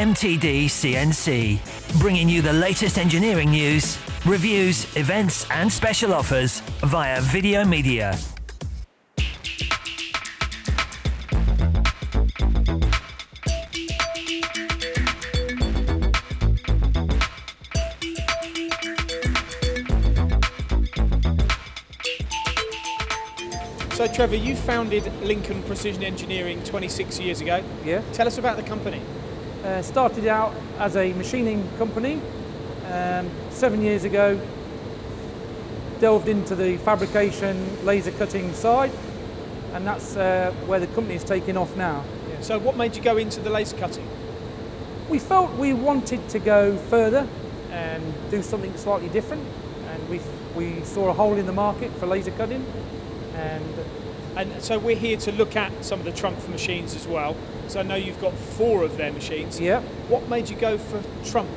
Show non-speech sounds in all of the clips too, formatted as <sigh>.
MTD CNC, bringing you the latest engineering news, reviews, events, and special offers via video media. So, Trevor, you founded Lincoln Precision Engineering 26 years ago. Yeah. Tell us about the company. Uh, started out as a machining company um, seven years ago. Delved into the fabrication, laser cutting side, and that's uh, where the company is taking off now. So, what made you go into the laser cutting? We felt we wanted to go further and do something slightly different, and we we saw a hole in the market for laser cutting, and And so, we're here to look at some of the Trumpf machines as well. So, I know you've got four of their machines. yeah, What made you go for Trumpf?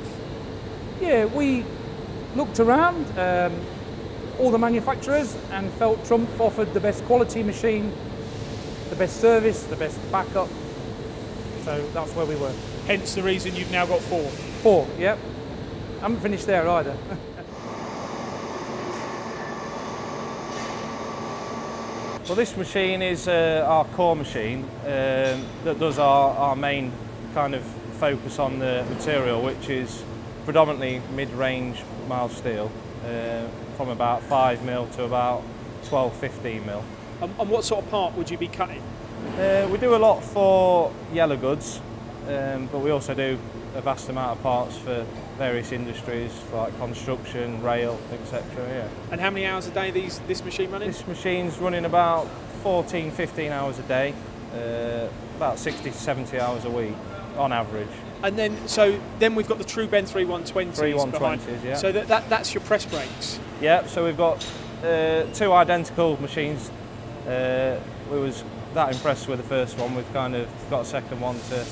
yeah, we looked around um, all the manufacturers and felt Trumpf offered the best quality machine, the best service, the best backup. So that's where we were. Hence the reason you've now got four. Four, yep. I Haven't finished there either. <laughs> Well, this machine is uh, our core machine um, that does our, our main kind of focus on the material, which is predominantly mid-range mild steel, uh, from about 5 mil to about 12, 15 mil. And, and what sort of part would you be cutting? Uh, we do a lot for yellow goods, um, but we also do a vast amount of parts for various industries like construction, rail, etc. Yeah. And how many hours a day these this machine running? This machine's running about 14, 15 hours a day, uh, about 60 to 70 hours a week on average. And then, so then we've got the TruBend 3120s, 3120s, behind. yeah. So that, that that's your press brakes. Yeah, so we've got uh, two identical machines. Uh, we was that impressed with the first one. We've kind of got a second one to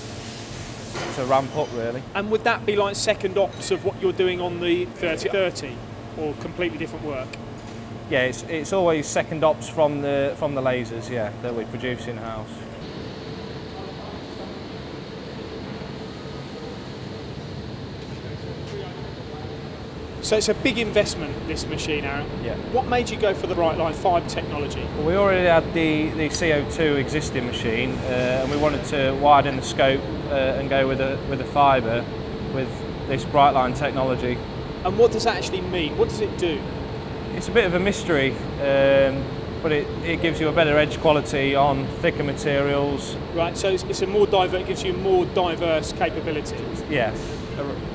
to ramp up really. And would that be like second ops of what you're doing on the 3030 or completely different work? Yeah, it's, it's always second ops from the from the lasers, yeah, that we produce in house. So it's a big investment, this machine, Aaron. Yeah. What made you go for the Brightline 5 technology? Well, we already had the, the CO2 existing machine, uh, and we wanted to widen the scope uh, and go with a with a fibre with this Brightline technology. And what does that actually mean? What does it do? It's a bit of a mystery, um, but it, it gives you a better edge quality on thicker materials. Right, so it's, it's a more diverse, it gives you more diverse capabilities. Yeah.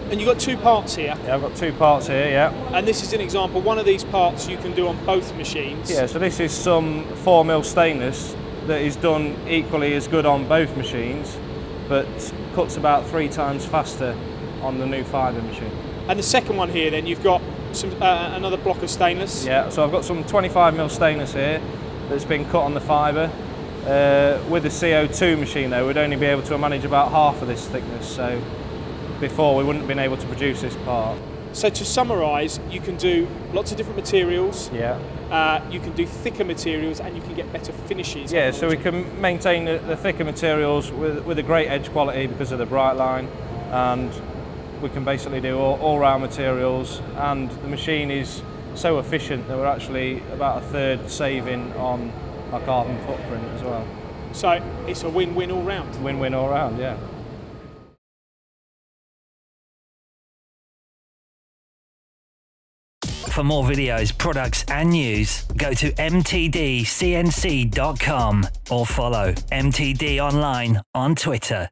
And you've got two parts here, Yeah, I've got two parts here, yeah. and this is an example. One of these parts you can do on both machines. Yeah, so this is some 4 mil stainless that is done equally as good on both machines, but cuts about three times faster on the new fibre machine. And the second one here, then you've got some uh, another block of stainless. Yeah, so I've got some 25 mil stainless here that's been cut on the fibre. Uh, with the CO2 machine though, we'd only be able to manage about half of this thickness, so before we wouldn't have been able to produce this part. So to summarise, you can do lots of different materials. Yeah. Uh, you can do thicker materials, and you can get better finishes. Yeah, so we can maintain the, the thicker materials with, with a great edge quality because of the bright line, and we can basically do all, all round materials. And the machine is so efficient that we're actually about a third saving on our carbon footprint as well. So it's a win-win all round. Win win all round, yeah. For more videos, products, and news, go to mtdcnc.com or follow MTD Online on Twitter.